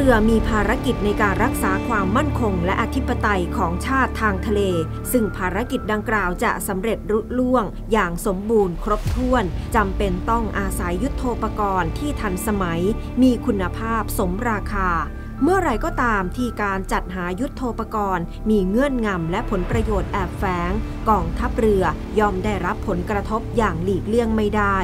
เรือมีภารกิจในการรักษาความมั่นคง และอธิปไตยของชาติทางทะเล ซึ่งภารกิจดังกล่าวจะสำเร็จรุล่วง อย่างสมบูรณ์ครบถ้วนจำเป็นต้องอาศัยยุทโธปกรณ์ที่ทันสมัย มีคุณภาพสมราคา เมื่อไรก็ตามที่การจัดหายุทโธปกรณ์ มีเงื่อนงำและผลประโยชน์แอบแฝงกองทัพเรือย่อมได้รับผลกระทบอย่างหลีกเลี่ยงไม่ได้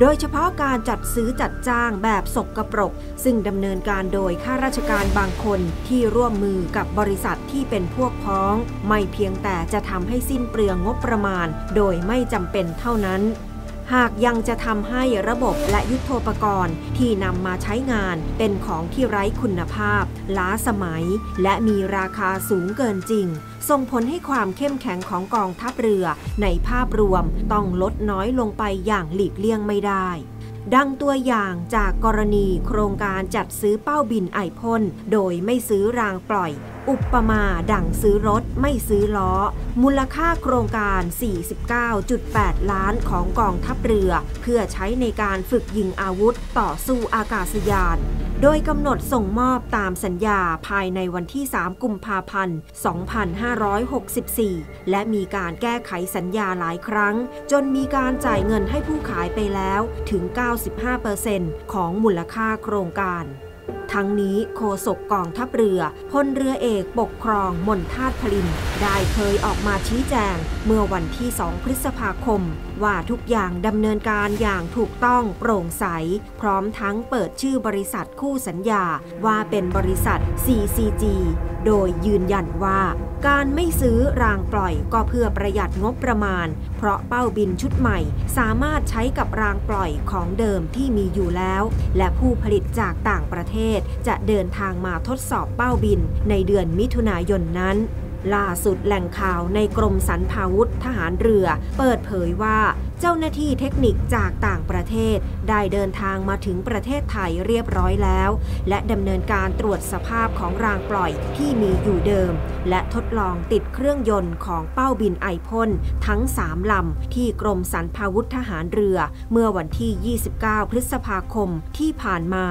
โดยเฉพาะการจัดซื้อจัดจ้างแบบสกกระปรก ซึ่งดำเนินการโดยข้าราชการบางคนที่ร่วมมือกับบริษัทที่เป็นพวกพ้อง ไม่เพียงแต่จะทำให้สิ้นเปลืองงบประมาณ โดยไม่จำเป็นเท่านั้น หากยังจะทำให้ระบบและยุทโธปกรณ์ที่นำมาใช้งานเป็นของที่ไร้คุณภาพ ล้าสมัย และมีราคาสูงเกินจริง ส่งผลให้ความเข้มแข็งของกองทัพเรือในภาพรวมต้องลดน้อยลงไปอย่างหลีกเลี่ยงไม่ได้ ดังตัวอย่างจากกรณีโครงการจัดซื้อเป้าบินไอพ่นโดยไม่ซื้อรางปล่อย อุปมาดั่งซื้อรถไม่ซื้อล้อ มูลค่าโครงการ 49.8 ล้านของกองทัพเรือ เพื่อใช้ในการฝึกยิงอาวุธต่อสู้อากาศยาน โดยกำหนดส่งมอบตามสัญญาภายในวันที่ 3 กุมภาพันธ์ 2564 และมีการแก้ไขสัญญาหลายครั้ง จนมีการจ่ายเงินให้ผู้ขายไปแล้วถึง 95%ของมูลค่าโครงการทั้งนี้โฆษกกองทัพเรือพลเรือเอกปกครองมนทาตพลิน ได้เคยออกมาชี้แจง เมื่อวันที่ 2 พฤษภาคมว่าทุกอย่างดำเนินการอย่างถูกต้องโปร่งใส พร้อมทั้งเปิดชื่อบริษัทคู่สัญญาว่าเป็นบริษัท CCG โดยยืนยันว่า การไม่ซื้อรางปล่อยก็เพื่อประหยัดงบประมาณ เพราะเป้าบินชุดใหม่สามารถใช้กับรางปล่อยของเดิมที่มีอยู่แล้ว และผู้ผลิตจากต่างประเทศจะเดินทางมาทดสอบเป้าบินในเดือนมิถุนายนนั้น ล่าสุดแหล่งข่าวในกรมสรรพาวุธทหารเรือ เปิดเผยว่า เจ้าหน้าที่เทคนิคจากต่างประเทศ ได้เดินทางมาถึงประเทศไทยเรียบร้อยแล้ว และดำเนินการตรวจสภาพของรางปล่อยที่มีอยู่เดิม และทดลองติดเครื่องยนต์ของเป้าบินไอพ่นทั้ง 3 ลำ ที่กรมสรรพาวุธทหารเรือ เมื่อวันที่ 29 พฤษภาคมที่ผ่านมา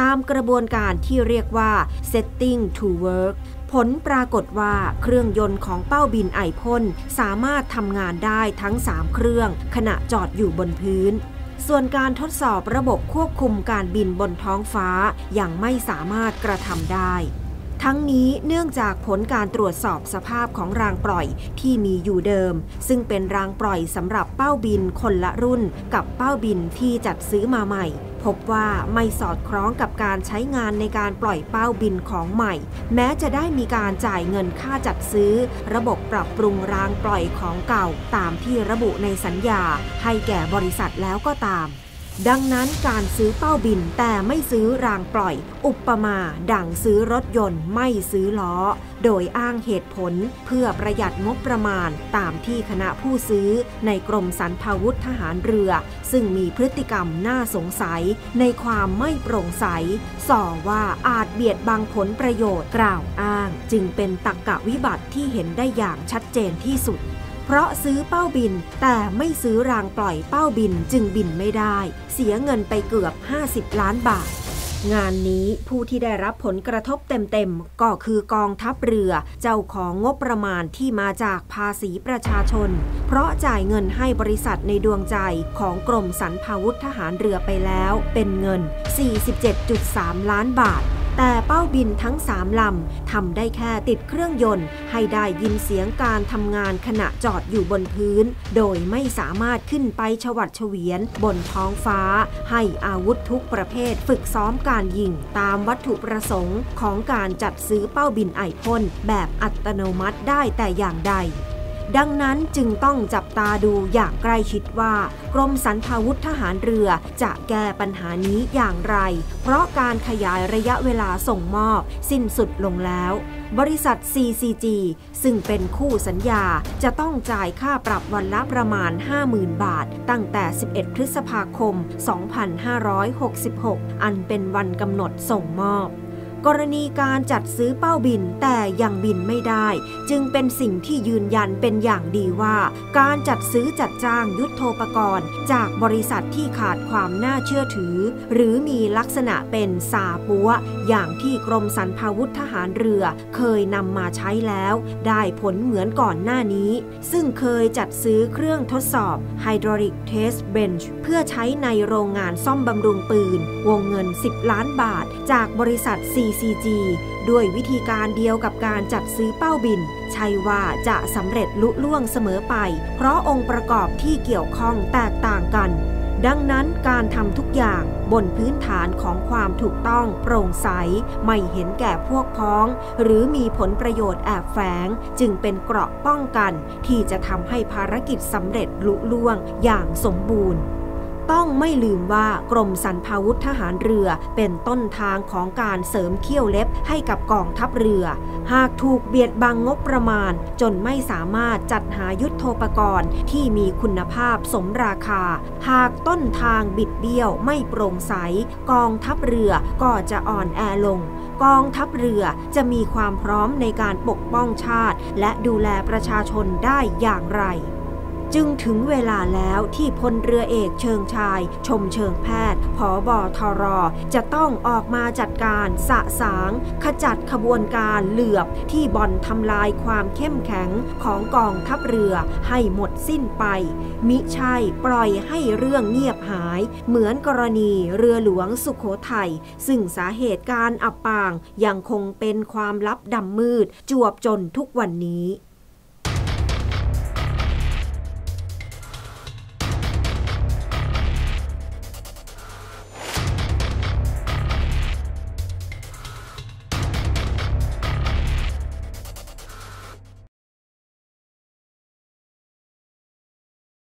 ตามกระบวนการที่เรียกว่า setting to work ผลปรากฏว่าเครื่องยนต์ของเป้าบินไอพ่นสามารถทำงานได้ทั้ง 3 เครื่อง ขณะะจอดอยู่บนพื้น ส่วนการทดสอบระบบควบคุมการบินบนท้องฟ้ายังไม่สามารถกระทำได้ ทั้งนี้เนื่องจากผลการตรวจสอบสภาพของรางปล่อยที่มีอยู่เดิม ซึ่งเป็นรางปล่อยสำหรับเป้าบินคนละรุ่นกับเป้าบินที่จัดซื้อมาใหม่ พบว่าไม่สอดคล้องกับการใช้งานในการปล่อยเป้าบินของใหม่ แม้จะได้มีการจ่ายเงินค่าจัดซื้อ ระบบปรับปรุงรางปล่อยของเก่า ตามที่ระบุในสัญญา ให้แก่บริษัทแล้วก็ตาม ดังนั้นการซื้อเป้าบินแต่ไม่ซื้อรางปล่อย อุปมา ดังซื้อรถยนต์ไม่ซื้อล้อ โดยอ้างเหตุผลเพื่อประหยัดงบประมาณตามที่คณะผู้ซื้อในกรมสรรพาวุธทหารเรือ ซึ่งมีพฤติกรรมน่าสงสัยในความไม่โปร่งใส ส่อว่าอาจเบียดบังผลประโยชน์กล่าวอ้าง จึงเป็นตักกะวิบัติที่เห็นได้อย่างชัดเจนที่สุด เพราะซื้อเป้าบิน แต่ไม่ซื้อรางปล่อยเป้าบินจึงบินไม่ได้ เสียเงินไปเกือบ 50 ล้านบาทงานนี้ผู้ที่ได้รับผลกระทบเต็มๆ ก็คือกองทัพเรือ เจ้าของงบประมาณที่มาจากภาษีประชาชน เพราะจ่ายเงินให้บริษัทในดวงใจของกรมสรรพาวุธทหารเรือไปแล้ว เป็นเงิน 47.3 ล้านบาท แต่เป้าบินทั้งสามลำทำได้แค่ติดเครื่องยนต์ ให้ได้ยินเสียงการทำงานขณะจอดอยู่บนพื้น โดยไม่สามารถขึ้นไปฉวัดเฉวียน บนท้องฟ้า ให้อาวุธทุกประเภทฝึกซ้อมการยิง ตามวัตถุประสงค์ของการจัดซื้อเป้าบินไอพ่นแบบอัตโนมัติได้แต่อย่างใด ดังนั้นจึงต้องจับตาดูอย่างใกล้ชิดว่า กรมสรรพาวุธทหารเรือจะแก้ปัญหานี้อย่างไร เพราะการขยายระยะเวลาส่งมอบ สิ้นสุดลงแล้ว บริษัท CCG ซึ่งเป็นคู่สัญญาจะต้องจ่ายค่าปรับวันละประมาณ 50,000 บาท ตั้งแต่ 11 พฤษภาคม 2566 อันเป็นวันกำหนดส่งมอบ กรณีการจัดซื้อเป้าบินแต่ยังบินไม่ได้ จึงเป็นสิ่งที่ยืนยันเป็นอย่างดีว่า การจัดซื้อจัดจ้างยุทธโธปกรณ์ จากบริษัทที่ขาดความน่าเชื่อถือ หรือมีลักษณะเป็นสาปัว อย่างที่กรมสรรพาวุธทหารเรือ เคยนำมาใช้แล้ว ได้ผลเหมือนก่อนหน้านี้ ซึ่งเคยจัดซื้อเครื่องทดสอบ Hydraulic Test Bench เพื่อใช้ในโรงงานซ่อมบำรุงปืน วงเงิน 10 ล้านบาท จากบริษัท CCG ด้วยวิธีการเดียวกับการจัดซื้อเป้าบิน ใช่ว่าจะสำเร็จลุล่วงเสมอไป เพราะองค์ประกอบที่เกี่ยวข้องแตกต่างกัน ดังนั้นการทำทุกอย่างบนพื้นฐานของความถูกต้องโปร่งใส ไม่เห็นแก่พวกพ้อง หรือมีผลประโยชน์แอบแฝง จึงเป็นเกราะป้องกัน ที่จะทำให้ภารกิจสำเร็จลุล่วงอย่างสมบูรณ์ ต้องไม่ลืมว่ากรมสรรพาวุธทหารเรือ เป็นต้นทางของการเสริมเขี้ยวเล็บให้กับกองทัพเรือ หากถูกเบียดบังงบประมาณ จนไม่สามารถจัดหายุทธโธปกรณ์ที่มีคุณภาพสมราคา หากต้นทางบิดเบี้ยวไม่โปร่งใส กองทัพเรือก็จะอ่อนแอลงกองทัพเรือจะมีความพร้อมในการปกป้องชาติ และดูแลประชาชนได้อย่างไร จึงถึงเวลาแล้วที่พลเรือเอกเชิงชาย ชมเชิงแพทย์ผอบอทรจะต้องออกมาจัดการสะสาง ขจัดขบวนการเหลือบที่บ่อนทำลายความเข้มแข็งของกองทัพเรือให้หมดสิ้นไป มิใช่ปล่อยให้เรื่องเงียบหาย เหมือนกรณีเรือหลวงสุขโขทัยซึ่งสาเหตุการอับปางยังคงเป็นความลับดำมืด จวบจนทุกวันนี้